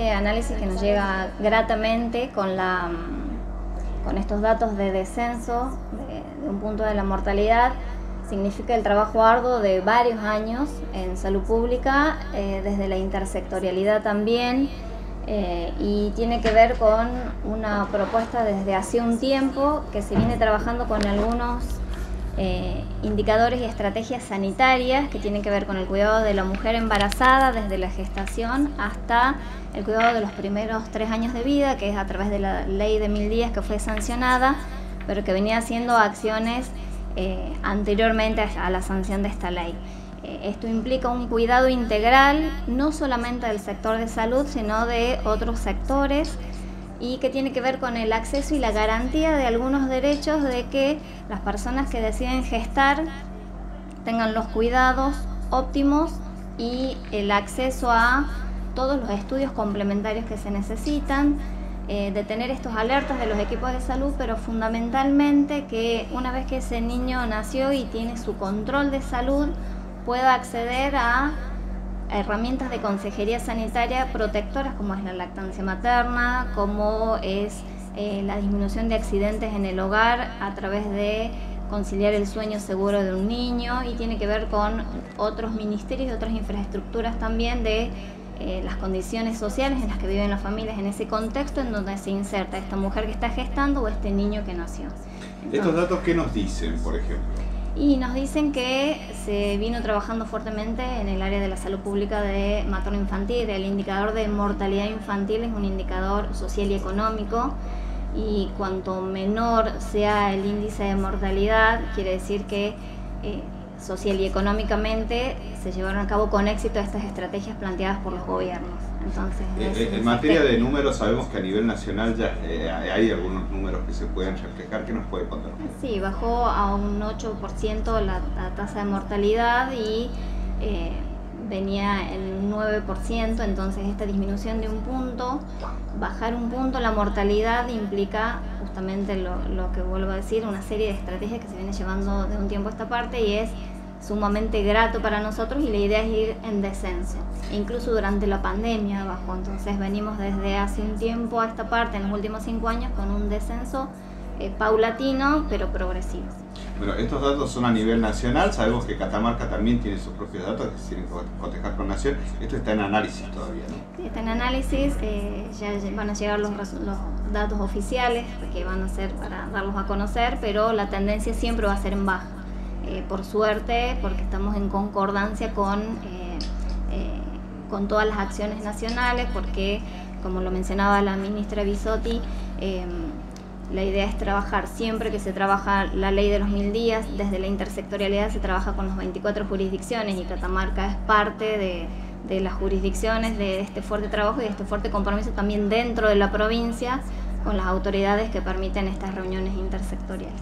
este análisis que nos llega gratamente con, la, mm, con estos datos de descenso de, un punto de la mortalidad, significa el trabajo arduo de varios años en salud pública, eh, desde la intersectorialidad también, eh, y tiene que ver con una propuesta desde hace un tiempo que se viene trabajando con algunos eh, indicadores y estrategias sanitarias que tienen que ver con el cuidado de la mujer embarazada desde la gestación hasta el cuidado de los primeros tres años de vida, que es a través de la ley de mil días que fue sancionada, pero que venía haciendo acciones eh, anteriormente a la sanción de esta ley. Eh, esto implica un cuidado integral no solamente del sector de salud, sino de otros sectores y que tiene que ver con el acceso y la garantía de algunos derechos de que las personas que deciden gestar tengan los cuidados óptimos y el acceso a todos los estudios complementarios que se necesitan, eh, de tener estos alertas de los equipos de salud, pero fundamentalmente que una vez que ese niño nació y tiene su control de salud, pueda acceder a herramientas de consejería sanitaria protectoras como es la lactancia materna, como es eh, la disminución de accidentes en el hogar a través de conciliar el sueño seguro de un niño y tiene que ver con otros ministerios y otras infraestructuras también de eh, las condiciones sociales en las que viven las familias en ese contexto en donde se inserta esta mujer que está gestando o este niño que nació. ¿Estos datos qué nos dicen, por ejemplo? Y nos dicen que se vino trabajando fuertemente en el área de la salud pública de materno-infantil. El indicador de mortalidad infantil es un indicador social y económico y cuanto menor sea el índice de mortalidad, quiere decir que eh, social y económicamente se llevaron a cabo con éxito estas estrategias planteadas por los gobiernos. Entonces, eh, eh, en materia de números, sabemos que a nivel nacional ya eh, hay algunos números que se pueden reflejar. ¿Qué nos puede contar? Sí, bajó a un 8% la, tasa de mortalidad y venía en 9%, entonces esta disminución de un punto, bajar un punto la mortalidad implica justamente lo, lo que vuelvo a decir, una serie de estrategias que se viene llevando de un tiempo a esta parte y es sumamente grato para nosotros y la idea es ir en descenso. Incluso durante la pandemia bajó, entonces venimos desde hace un tiempo a esta parte, en los últimos cinco años, con un descenso eh, paulatino pero progresivo. Bueno, estos datos son a nivel nacional, sabemos que Catamarca también tiene sus propios datos que se tienen que cotejar con Nación, esto está en análisis todavía, ¿no? Sí, está en análisis, eh, ya van a llegar los, los datos oficiales que van a ser para darlos a conocer, pero la tendencia siempre va a ser en baja. Eh, por suerte, porque estamos en concordancia con, eh, eh, con todas las acciones nacionales, porque, como lo mencionaba la ministra Bisotti, la idea es trabajar siempre que se trabaja la ley de los mil días, desde la intersectorialidad se trabaja con las 24 jurisdicciones y Catamarca es parte de, de las jurisdicciones de este fuerte trabajo y de este fuerte compromiso también dentro de la provincia con las autoridades que permiten estas reuniones intersectoriales.